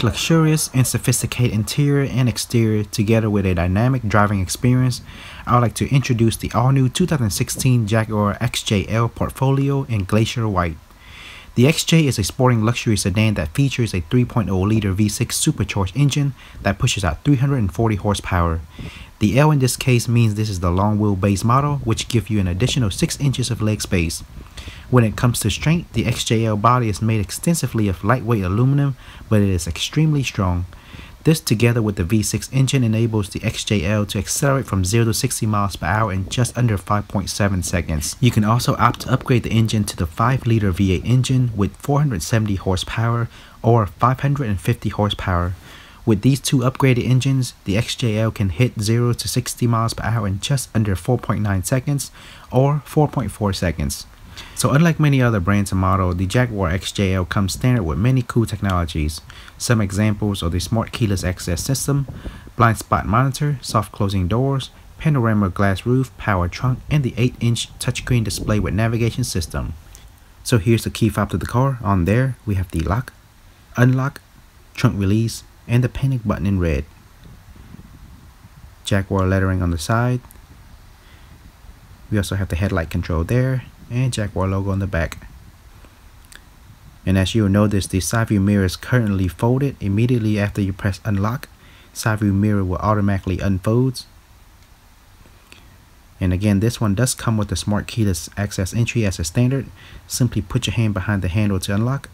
With luxurious and sophisticated interior and exterior together with a dynamic driving experience, I would like to introduce the all-new 2016 Jaguar XJL Portfolio in Glacier White. The XJ is a sporting luxury sedan that features a 3.0-liter V6 supercharged engine that pushes out 340 horsepower. The L in this case means this is the long wheelbase model, which gives you an additional 6 inches of leg space. When it comes to strength, the XJL body is made extensively of lightweight aluminum, but it is extremely strong. This together with the V6 engine enables the XJL to accelerate from 0 to 60 miles per hour in just under 5.7 seconds. You can also opt to upgrade the engine to the 5 liter V8 engine with 470 horsepower or 550 horsepower. With these two upgraded engines, the XJL can hit 0 to 60 miles per hour in just under 4.9 seconds or 4.4 seconds. So unlike many other brands and models, the Jaguar XJL comes standard with many cool technologies. Some examples are the smart keyless access system, blind spot monitor, soft closing doors, panorama glass roof, power trunk, and the 8-inch touchscreen display with navigation system. So here's the key fob to the car. On there, we have the lock, unlock, trunk release, and the panic button in red. Jaguar lettering on the side. We also have the headlight control there and Jaguar logo on the back. And as you'll notice, the side view mirror is currently folded. Immediately after you press unlock, side view mirror will automatically unfold. And again, this one does come with the smart keyless access entry as a standard. Simply put your hand behind the handle to unlock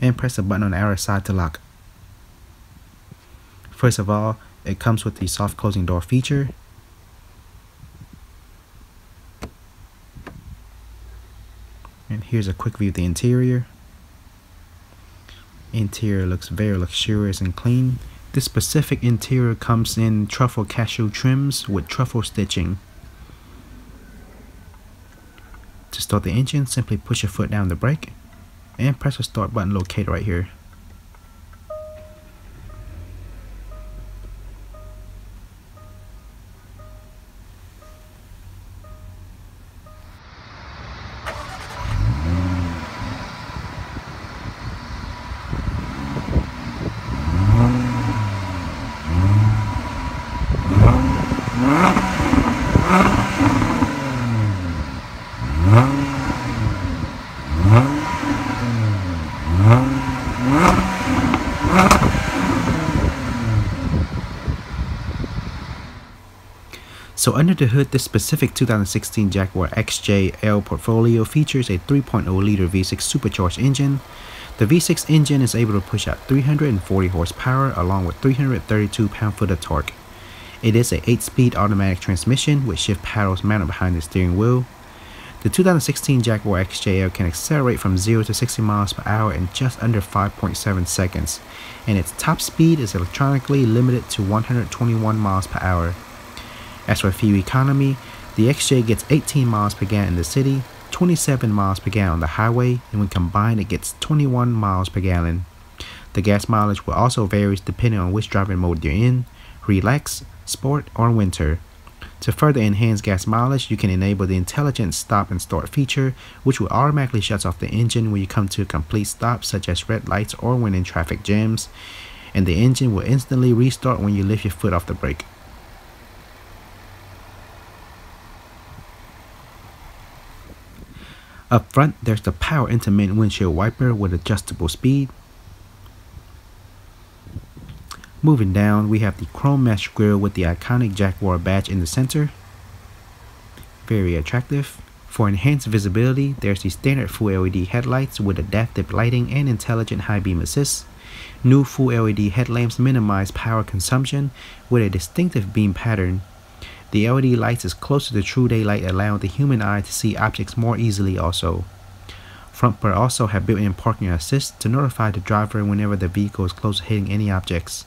and press the button on the outer side to lock. First of all, it comes with the soft closing door feature. And here's a quick view of the interior. Interior looks very luxurious and clean. This specific interior comes in truffle cashew trims with truffle stitching. To start the engine, simply push your foot down the brake and press the start button located right here. So under the hood, this specific 2016 Jaguar XJ-L portfolio features a 3.0-liter V6 supercharged engine. The V6 engine is able to push out 340 horsepower along with 332 pound-foot of torque. It is a 8-speed automatic transmission with shift paddles mounted behind the steering wheel. The 2016 Jaguar XJ-L can accelerate from 0 to 60 miles per hour in just under 5.7 seconds, and its top speed is electronically limited to 121 miles per hour. As for fuel economy, the XJ gets 18 miles per gallon in the city, 27 miles per gallon on the highway, and when combined it gets 21 miles per gallon. The gas mileage will also vary depending on which driving mode you're in, relax, sport, or winter. To further enhance gas mileage, you can enable the intelligent stop and start feature, which will automatically shut off the engine when you come to a complete stop such as red lights or when in traffic jams, and the engine will instantly restart when you lift your foot off the brake. Up front, there's the power intermittent windshield wiper with adjustable speed. Moving down, we have the chrome mesh grille with the iconic Jaguar badge in the center. Very attractive. For enhanced visibility, there's the standard full LED headlights with adaptive lighting and intelligent high beam assist. New full LED headlamps minimize power consumption with a distinctive beam pattern the LED lights is closer to the true daylight allowing the human eye to see objects more easily also. Front bumper also have built-in parking assist to notify the driver whenever the vehicle is close to hitting any objects.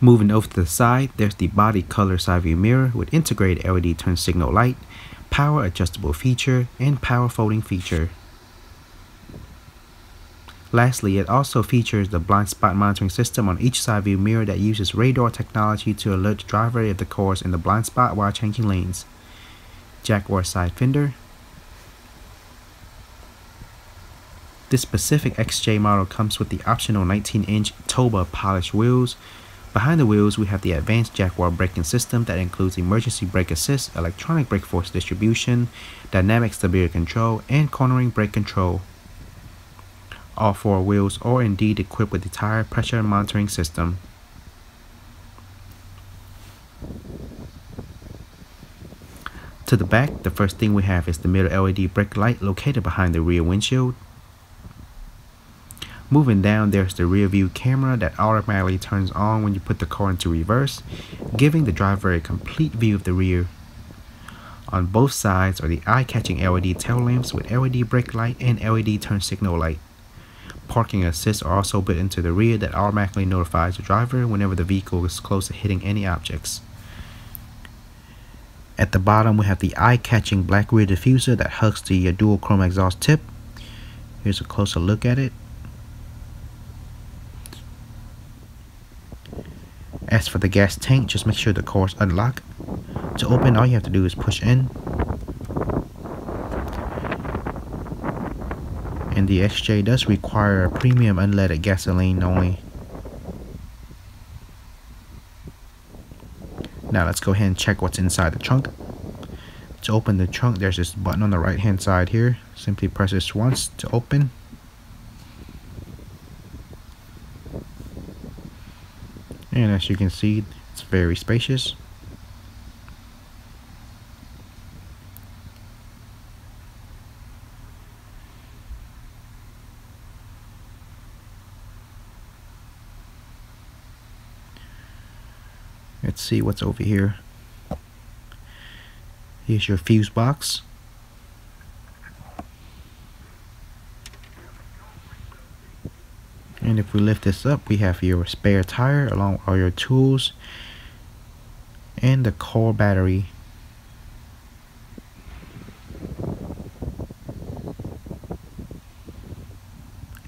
Moving over to the side, there's the body color side view mirror with integrated LED turn signal light, power adjustable feature, and power folding feature. Lastly, it also features the blind spot monitoring system on each side view mirror that uses radar technology to alert the driver if the car is in the blind spot while changing lanes. Jaguar side fender. This specific XJ model comes with the optional 19-inch Toba polished wheels. Behind the wheels, we have the advanced Jaguar braking system that includes emergency brake assist, electronic brake force distribution, dynamic stability control, and cornering brake control. All four wheels are indeed equipped with the tire pressure monitoring system. To the back, the first thing we have is the middle LED brake light located behind the rear windshield. Moving down, there's the rear view camera that automatically turns on when you put the car into reverse, giving the driver a complete view of the rear. On both sides are the eye-catching LED tail lamps with LED brake light and LED turn signal light. Parking assists are also built into the rear that automatically notifies the driver whenever the vehicle is close to hitting any objects. At the bottom we have the eye-catching black rear diffuser that hugs the dual chrome exhaust tip. Here's a closer look at it. As for the gas tank, just make sure the car is unlocked. To open, all you have to do is push in. And the XJ does require a premium unleaded gasoline only. Now let's go ahead and check what's inside the trunk. To open the trunk, there's this button on the right hand side here. Simply press this once to open. And as you can see it's very spacious. Let's see what's over here. Here's your fuse box and if we lift this up we have your spare tire along with all your tools and the core battery.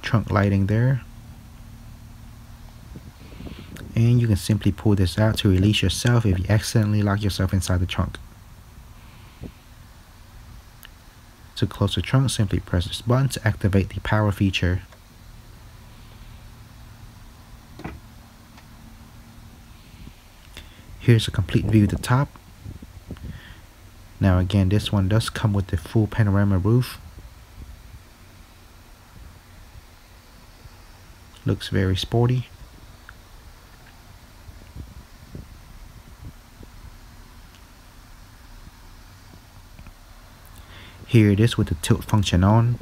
Trunk lighting there. And you can simply pull this out to release yourself if you accidentally lock yourself inside the trunk. To close the trunk simply press this button to activate the power feature Here's a complete view of the top. Now again, this one does come with the full panorama roof. Looks very sporty. Here it is with the tilt function on.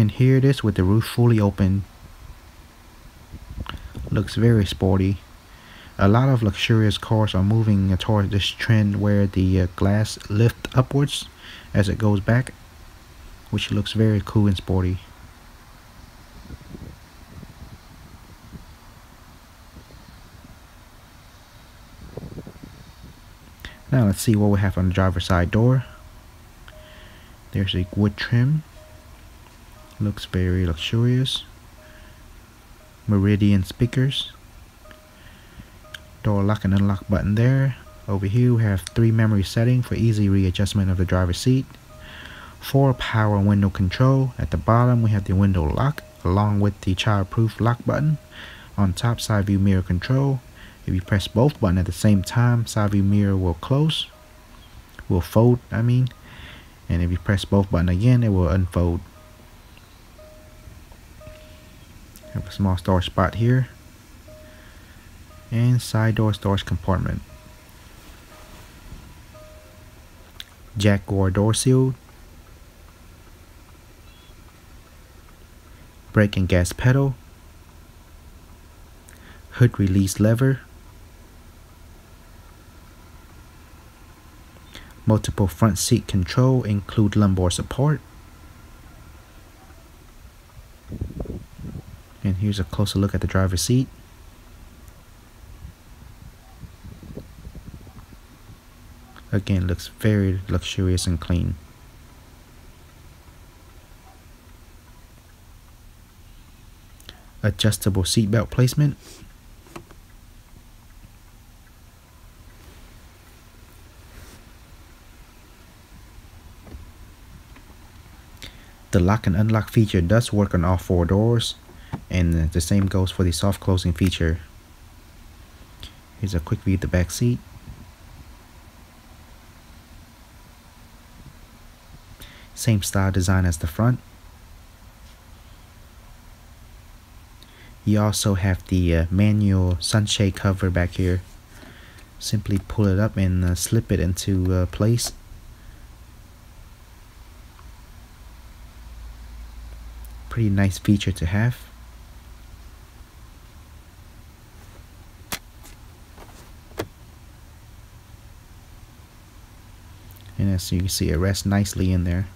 And here it is with the roof fully open. Looks very sporty. A lot of luxurious cars are moving towards this trend where the uh, glass lift upwards as it goes back, which looks very cool and sporty. Now let's see what we have on the driver's side door. There's a wood trim looks very luxurious. Meridian speakers. Door lock and unlock button there. Over here we have three memory settings for easy readjustment of the driver's seat. Four power window control. At the bottom we have the window lock along with the childproof lock button. On top side view mirror control. If you press both buttons at the same time side view mirror will close will fold I mean. And if you press both buttons again it will unfold have a small storage spot here. And side door storage compartment. Jaguar door seal. Brake and gas pedal. Hood release lever. Multiple front seat control include lumbar support And here's a closer look at the driver's seat. Again, looks very luxurious and clean. Adjustable seatbelt placement. The lock and unlock feature does work on all four doors, and the same goes for the soft closing feature. Here's a quick view of the back seat. Same style design as the front. You also have the uh, manual sunshade cover back here. Simply pull it up and uh, slip it into uh, place. pretty nice feature to have. As you can see, it rests nicely in there.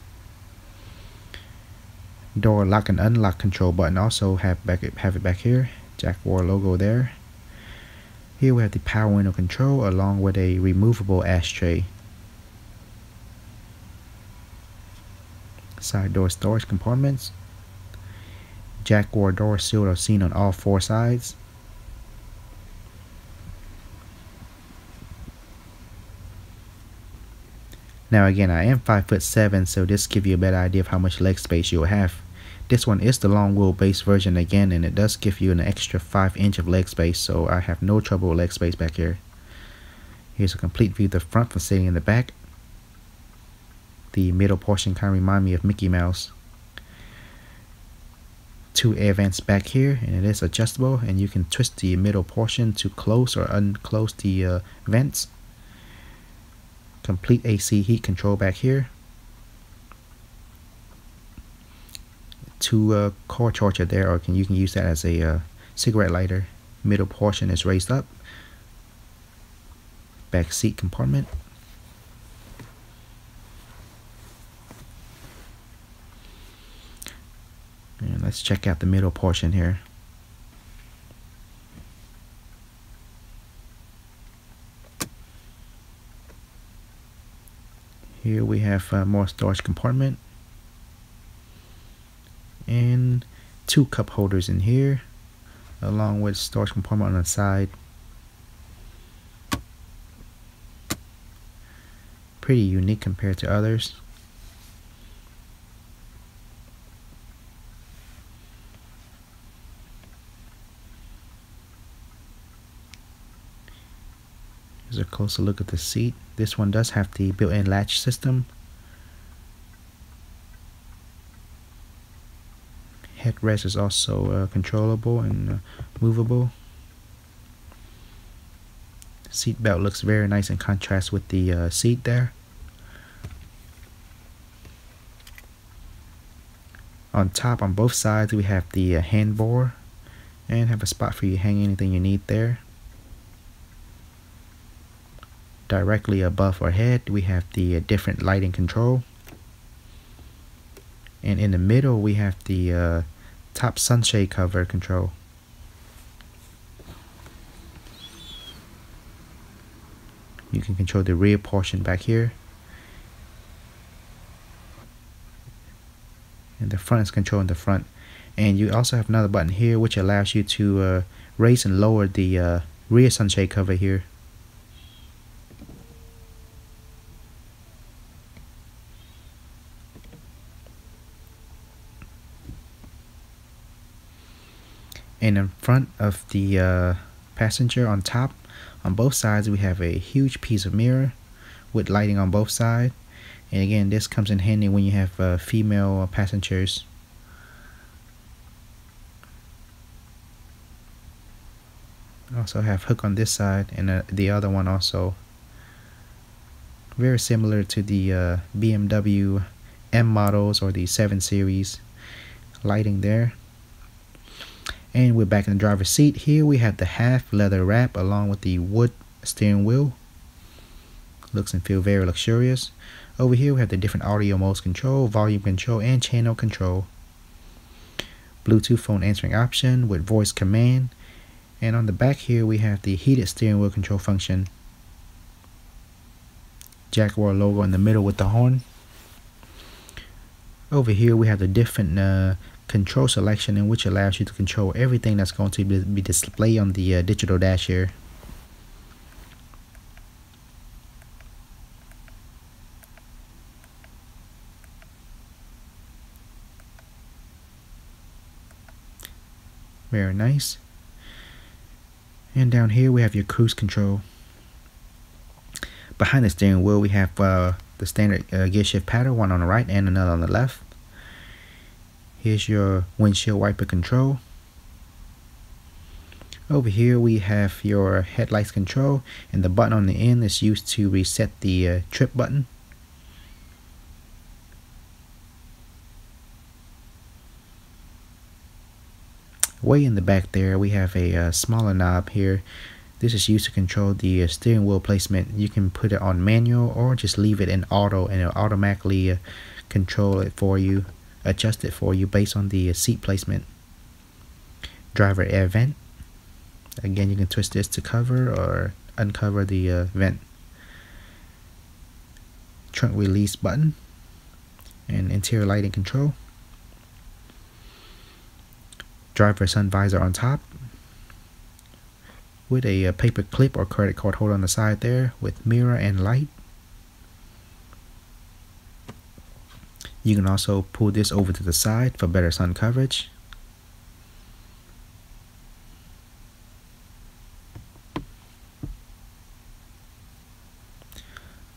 Door lock and unlock control button also have back have it back here. Jaguar logo there. Here we have the power window control along with a removable ashtray. Side door storage compartments. Jaguar door seal are seen on all four sides. Now again, I am 5 foot 7, so this give you a better idea of how much leg space you'll have. This one is the long wheelbase version again, and it does give you an extra 5 inch of leg space, so I have no trouble with leg space back here. Here's a complete view of the front from sitting in the back. The middle portion kind of remind me of Mickey Mouse two air vents back here and it is adjustable and you can twist the middle portion to close or unclose the uh, vents complete AC heat control back here. Two uh, car charger there or can you can use that as a uh, cigarette lighter. Middle portion is raised up. Back seat compartment. And let's check out the middle portion here. Here we have uh, more storage compartment and two cup holders in here along with storage compartment on the side. Pretty unique compared to others. Here's a closer look at the seat. This one does have the built-in latch system. Headrest is also uh, controllable and uh, movable. Seat belt looks very nice in contrast with the uh, seat there. On top, on both sides, we have the uh, handbar and have a spot for you to hang anything you need there directly above our head we have the uh, different lighting control. And in the middle we have the uh, top sunshade cover control. You can control the rear portion back here. And the front is controlling the front. And you also have another button here which allows you to uh, raise and lower the uh, rear sunshade cover here and in front of the uh, passenger on top on both sides we have a huge piece of mirror with lighting on both sides and again this comes in handy when you have uh, female passengers. Also have hook on this side and uh, the other one also. Very similar to the uh, BMW M models or the 7 series lighting there and we're back in the driver's seat. Here we have the half leather wrap along with the wood steering wheel. Looks and feel very luxurious. Over here we have the different audio modes control volume control and channel control. Bluetooth phone answering option with voice command. And on the back here we have the heated steering wheel control function. Jaguar logo in the middle with the horn. Over here we have the different uh, control selection in which allows you to control everything that's going to be displayed on the uh, digital dash here. Very nice. And down here we have your cruise control. Behind the steering wheel we have uh, the standard uh, gear shift paddle, one on the right and another on the left. Here's your windshield wiper control. Over here we have your headlights control and the button on the end is used to reset the uh, trip button. way in the back there we have a uh, smaller knob here this is used to control the uh, steering wheel placement you can put it on manual or just leave it in auto and it'll automatically uh, control it for you adjust it for you based on the uh, seat placement. Driver air vent. Again you can twist this to cover or uncover the uh, vent. Trunk release button and interior lighting control. Driver sun visor on top. With a, a, paper clip or credit card holder on the side there with mirror and light. You can also pull this over to the side for better sun coverage.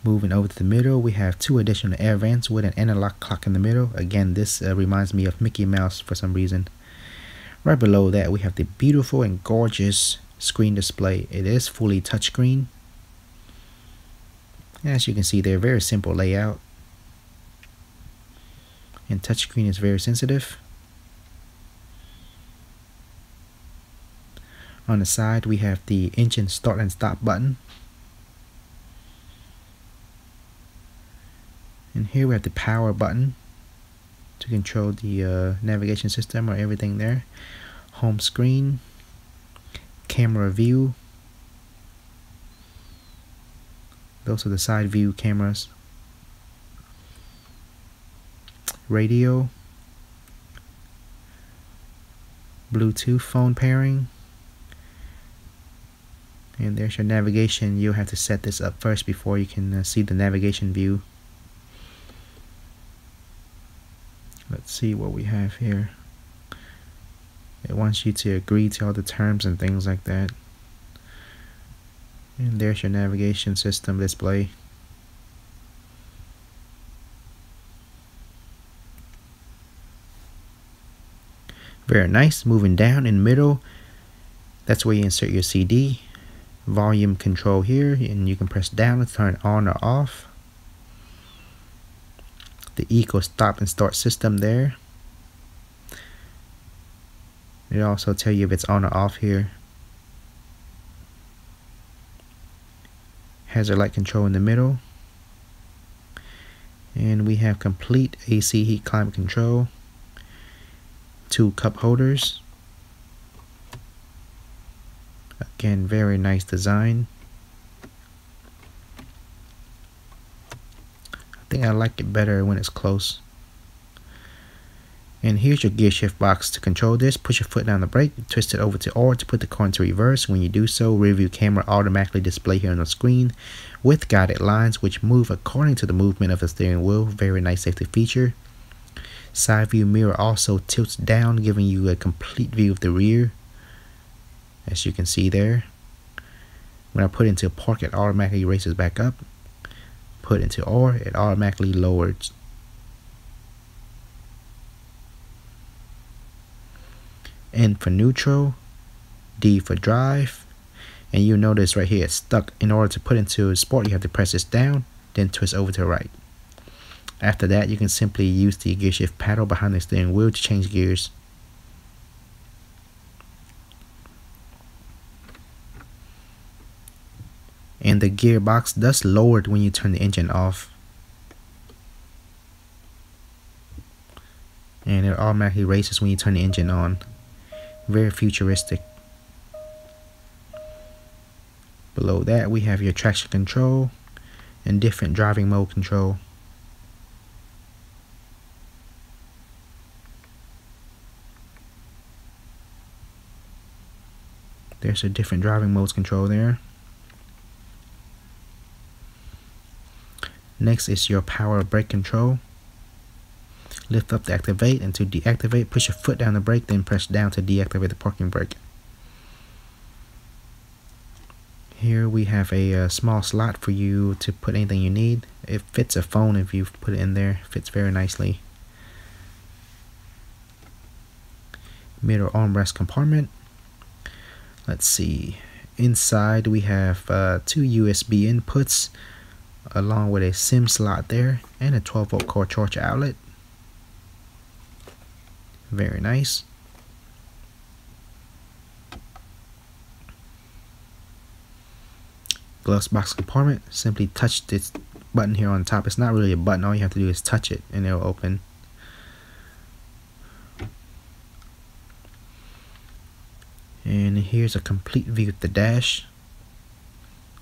Moving over to the middle, we have two additional air vents with an analog clock in the middle. Again, this uh, reminds me of Mickey Mouse for some reason. Right below that, we have the beautiful and gorgeous screen display. It is fully touchscreen. As you can see, they're very simple layout. And touchscreen is very sensitive. On the side, we have the engine start and stop button. And here we have the power button to control the uh, navigation system or everything there home screen camera view those are the side view cameras radio Bluetooth phone pairing and there's your navigation. You'll have to set this up first before you can uh, see the navigation view. Let's see what we have here. It wants you to agree to all the terms and things like that. And there's your navigation system display very nice moving down in middle that's where you insert your CD volume control here and you can press down to turn on or off the eco stop and start system there. It also tell you if it's on or off here. Hazard light control in the middle. And we have complete AC heat climate control. Two cup holders. Again, very nice design. I think I like it better when it's close. And here's your gear shift box. To control this, push your foot down the brake, twist it over to R to put the car into reverse. When you do so, rear view camera automatically display here on the screen with guided lines which move according to the movement of the steering wheel. Very nice safety feature. Side view mirror also tilts down, giving you a complete view of the rear. As you can see there. When I put into park, it automatically races back up put into R, it automatically lowers. N for neutral, D for drive, and you notice right here it's stuck. In order to put into sport, you have to press this down, then twist over to the right. After that, you can simply use the gear shift paddle behind the steering wheel to change gears. and the gearbox does lower when you turn the engine off. And it automatically races when you turn the engine on. Very futuristic. Below that we have your traction control and different driving mode control There's a different driving modes control there. Next is your power brake control. Lift up to activate and to deactivate, push your foot down the brake, then press down to deactivate the parking brake. Here we have a, a, uh, small slot for you to put anything you need. It fits a phone if you put it in there. It fits very nicely. Middle armrest compartment. Let's see. Inside we have uh, two USB inputs along with a SIM slot there and a 12 volt core charge outlet. Very nice. Gloves box compartment. Simply touch this button here on top. It's not really a button. All you have to do is touch it and it'll open. And here's a complete view of the dash.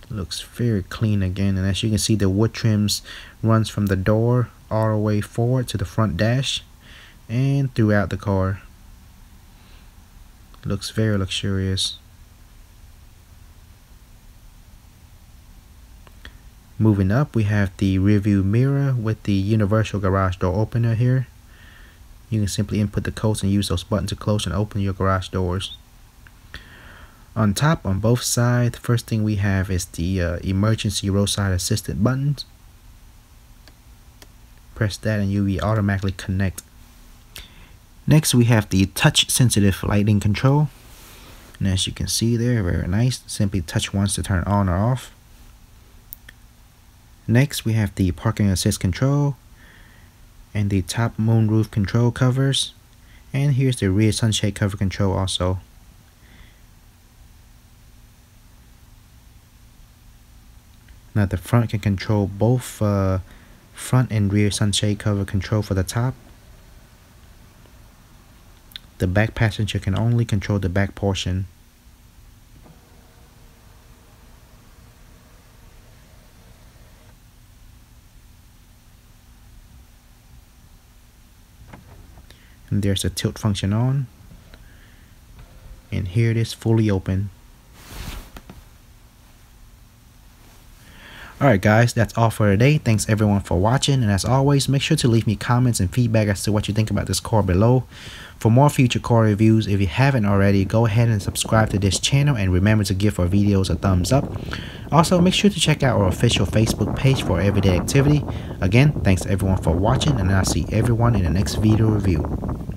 Looks very clean again. And as you can see, the wood trims runs from the door all the way forward to the front dash and throughout the car. Looks very luxurious. Moving up, we have the rear view mirror with the universal garage door opener here. You can simply input the codes and use those buttons to close and open your garage doors. On top, on both sides, first thing we have is the uh, emergency roadside assistant buttons. Press that and you will automatically connect. Next, we have the touch sensitive lighting control. And as you can see there, very nice. Simply touch once to turn on or off. Next, we have the parking assist control and the top moonroof control covers. And here's the rear sunshade cover control also. Now the front can control both uh, front and rear sunshade cover control for the top. The back passenger can only control the back portion. and there's a tilt function on and here it is fully open Alright guys, that's all for today. Thanks everyone for watching and as always, make sure to leave me comments and feedback as to what you think about this car below. For more future car reviews, if you haven't already, go ahead and subscribe to this channel and remember to give our videos a thumbs up. Also, make sure to check out our official Facebook page for everyday activity. Again, thanks everyone for watching and I'll see everyone in the next video review.